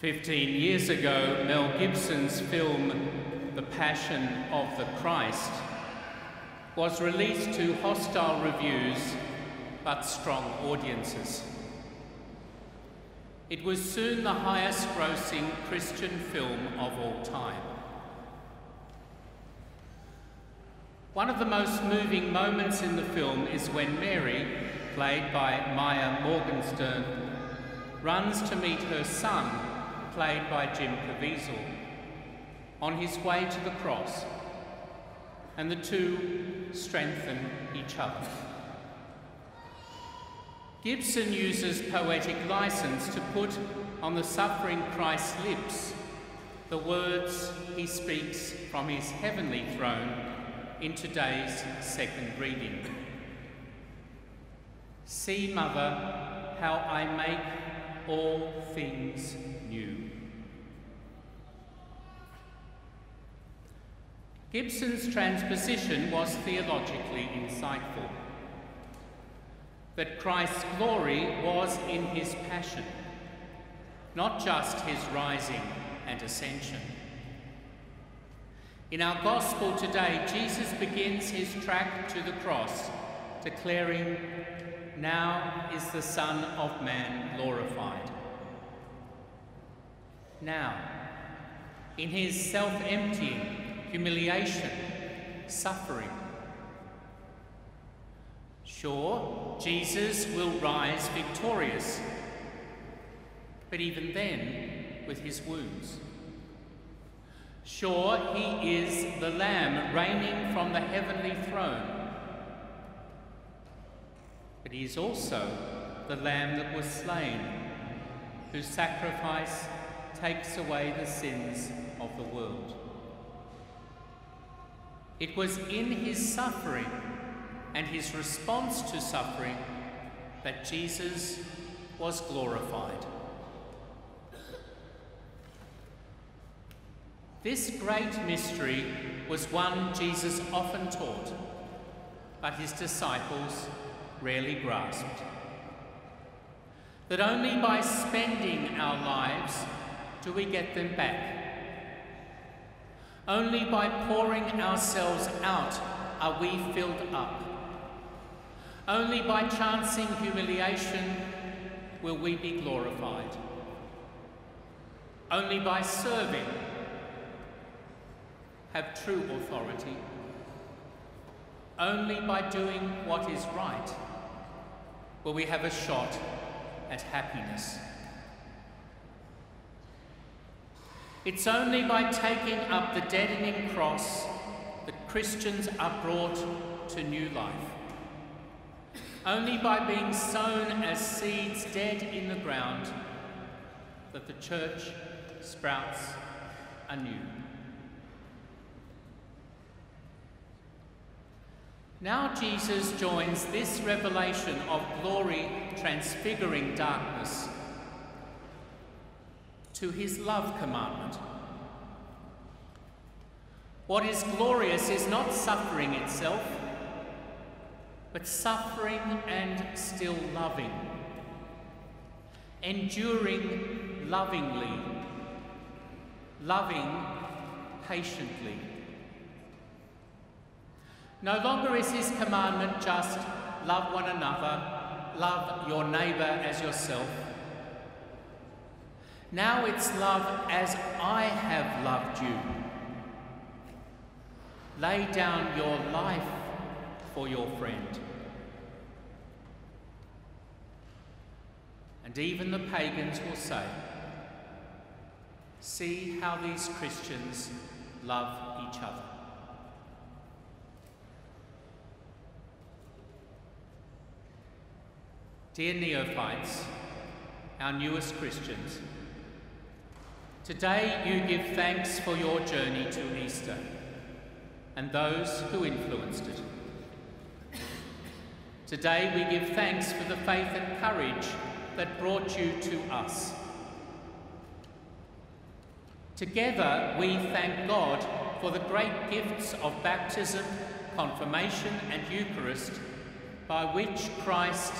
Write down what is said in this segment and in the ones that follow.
Fifteen years ago, Mel Gibson's film, The Passion of the Christ, was released to hostile reviews but strong audiences. It was soon the highest grossing Christian film of all time. One of the most moving moments in the film is when Mary, played by Maya Morgenstern, runs to meet her son, played by Jim Caviezel, on his way to the cross, and the two strengthen each other. Gibson uses poetic license to put on the suffering Christ's lips the words he speaks from his heavenly throne in today's second reading. See, Mother, how I make all things new. Gibson's transposition was theologically insightful that Christ's glory was in his passion, not just his rising and ascension. In our gospel today, Jesus begins his track to the cross, declaring, Now is the Son of Man glorified. Now, in his self emptying, humiliation, suffering, Sure, Jesus will rise victorious, but even then, with his wounds. Sure, he is the Lamb reigning from the heavenly throne, but he is also the Lamb that was slain, whose sacrifice takes away the sins of the world. It was in his suffering and his response to suffering that Jesus was glorified. This great mystery was one Jesus often taught, but his disciples rarely grasped. That only by spending our lives do we get them back. Only by pouring ourselves out are we filled up. Only by chancing humiliation will we be glorified. Only by serving have true authority. Only by doing what is right will we have a shot at happiness. It's only by taking up the deadening cross that Christians are brought to new life. Only by being sown as seeds dead in the ground that the church sprouts anew. Now Jesus joins this revelation of glory transfiguring darkness to his love commandment. What is glorious is not suffering itself, but suffering and still loving, enduring lovingly, loving patiently. No longer is his commandment just love one another, love your neighbour as yourself. Now it's love as I have loved you. Lay down your life for your friend. And even the pagans will say, See how these Christians love each other. Dear neophytes, our newest Christians, today you give thanks for your journey to Easter and those who influenced it. Today we give thanks for the faith and courage that brought you to us. Together we thank God for the great gifts of baptism, confirmation and Eucharist by which Christ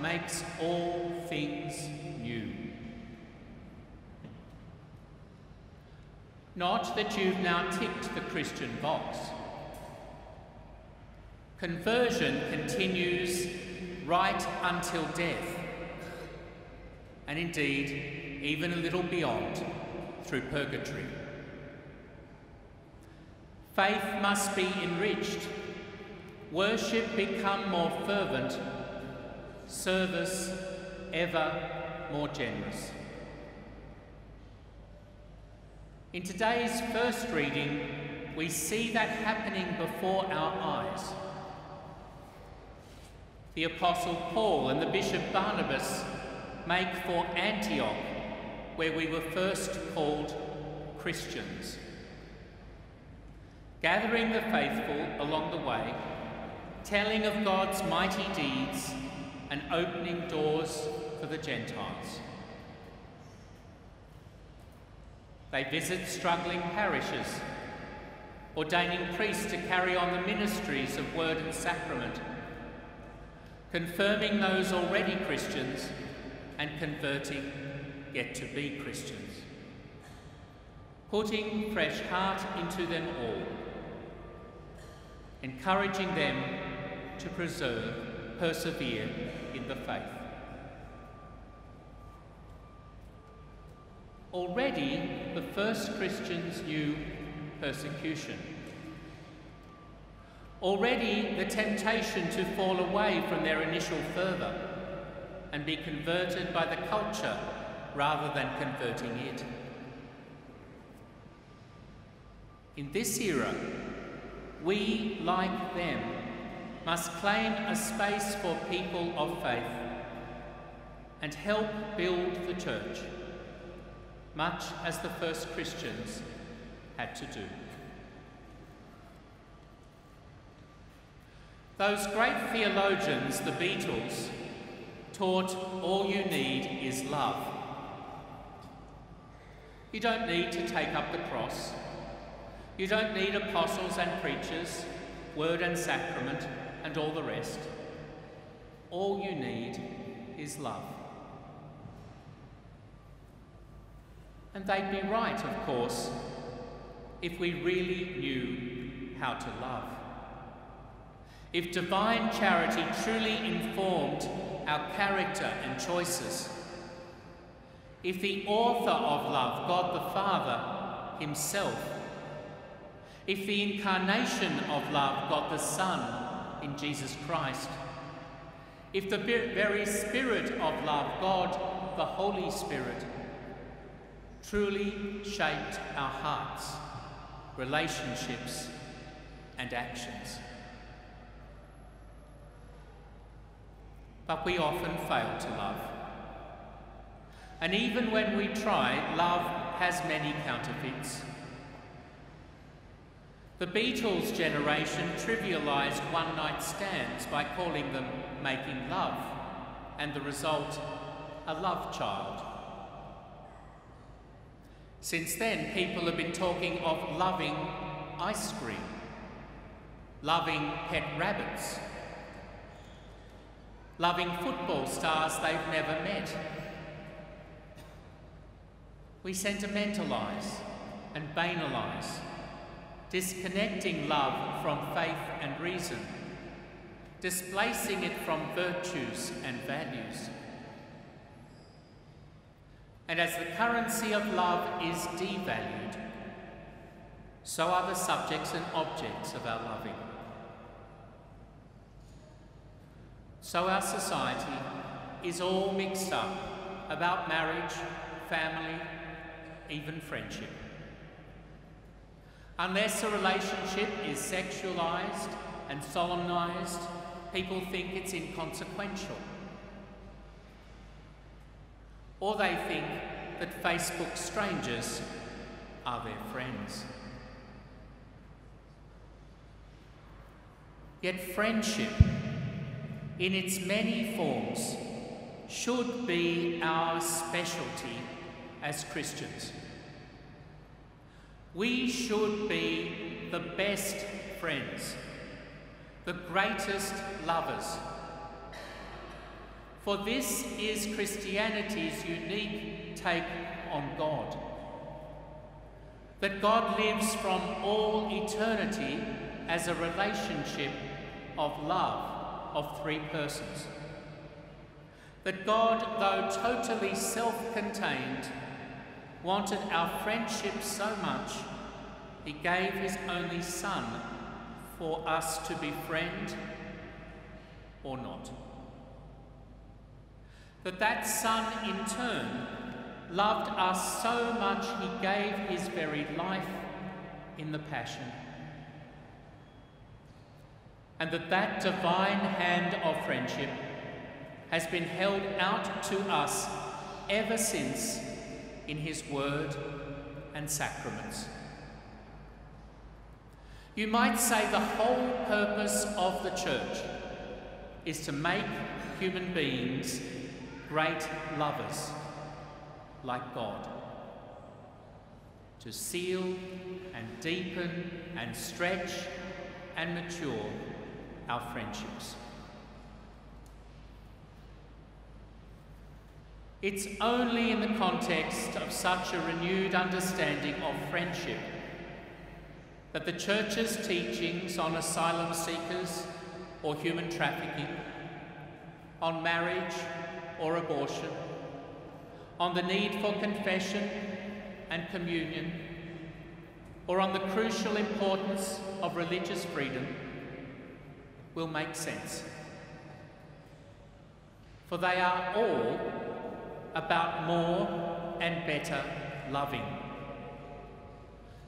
makes all things new. Not that you've now ticked the Christian box. Conversion continues right until death, and indeed, even a little beyond through purgatory. Faith must be enriched, worship become more fervent, service ever more generous. In today's first reading, we see that happening before our eyes. The Apostle Paul and the Bishop Barnabas make for Antioch, where we were first called Christians. Gathering the faithful along the way, telling of God's mighty deeds, and opening doors for the Gentiles. They visit struggling parishes, ordaining priests to carry on the ministries of word and sacrament, confirming those already Christians and converting yet to be Christians, putting fresh heart into them all, encouraging them to preserve, persevere in the faith. Already, the first Christians knew persecution. Already, the temptation to fall away from their initial fervour and be converted by the culture rather than converting it. In this era, we, like them, must claim a space for people of faith and help build the church much as the first Christians had to do. Those great theologians, the Beatles, taught all you need is love. You don't need to take up the cross. You don't need apostles and preachers, word and sacrament, and all the rest. All you need is love. And they'd be right, of course, if we really knew how to love. If divine charity truly informed our character and choices. If the author of love, God the Father himself, if the incarnation of love, God the Son in Jesus Christ, if the very Spirit of love, God the Holy Spirit, truly shaped our hearts, relationships, and actions. But we often fail to love. And even when we try, love has many counterfeits. The Beatles generation trivialised one night stands by calling them making love, and the result, a love child. Since then, people have been talking of loving ice cream, loving pet rabbits, loving football stars they've never met. We sentimentalise and banalise, disconnecting love from faith and reason, displacing it from virtues and values. And as the currency of love is devalued, so are the subjects and objects of our loving. So our society is all mixed up about marriage, family, even friendship. Unless a relationship is sexualized and solemnised, people think it's inconsequential or they think that Facebook strangers are their friends. Yet friendship, in its many forms, should be our specialty as Christians. We should be the best friends, the greatest lovers, for this is Christianity's unique take on God. that God lives from all eternity as a relationship of love of three persons. That God, though totally self contained, wanted our friendship so much, he gave his only Son for us to befriend or not. That that Son in turn loved us so much he gave his very life in the Passion. And that that divine hand of friendship has been held out to us ever since in his word and sacraments. You might say the whole purpose of the church is to make human beings great lovers like God. To seal and deepen and stretch and mature our friendships. It's only in the context of such a renewed understanding of friendship that the Church's teachings on asylum seekers or human trafficking, on marriage or abortion, on the need for confession and communion, or on the crucial importance of religious freedom will make sense. For they are all about more and better loving.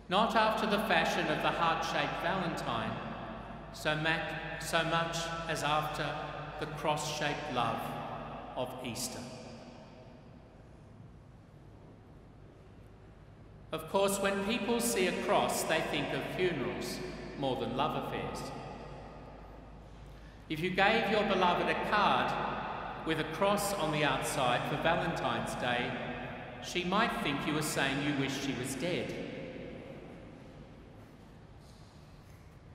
Not after the fashion of the heart shaped Valentine, so, so much as after the cross shaped love of Easter. Of course, when people see a cross, they think of funerals more than love affairs. If you gave your beloved a card with a cross on the outside for Valentine's Day, she might think you were saying you wish she was dead.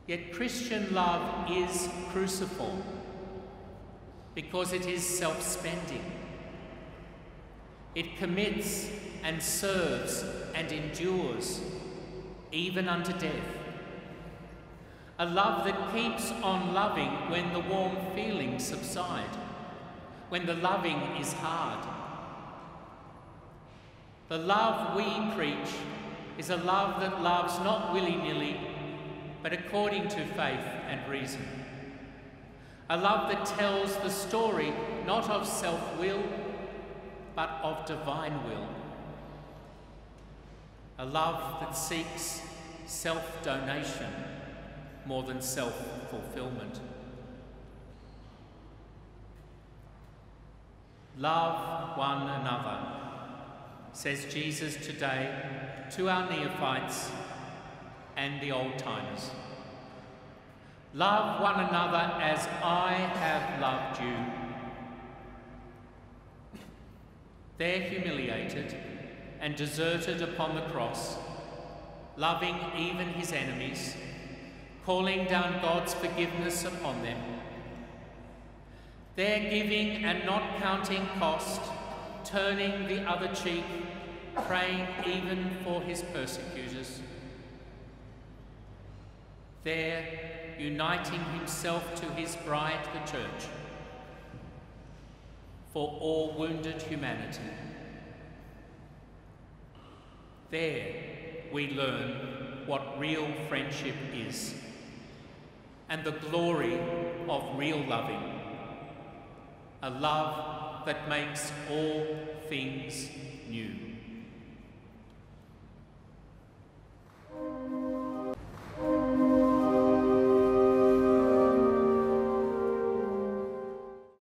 Yet Christian love is cruciform because it is self spending. It commits and serves and endures, even unto death. A love that keeps on loving when the warm feelings subside, when the loving is hard. The love we preach is a love that loves not willy nilly, but according to faith and reason. A love that tells the story not of self will, but of divine will. A love that seeks self donation more than self fulfillment. Love one another, says Jesus today to our neophytes and the old timers. Love one another as I have loved you. There humiliated and deserted upon the cross, loving even his enemies calling down God's forgiveness upon them. There giving and not counting cost, turning the other cheek, praying even for his persecutors. There, uniting himself to his bride, the church, for all wounded humanity. There, we learn what real friendship is and the glory of real loving, a love that makes all things new.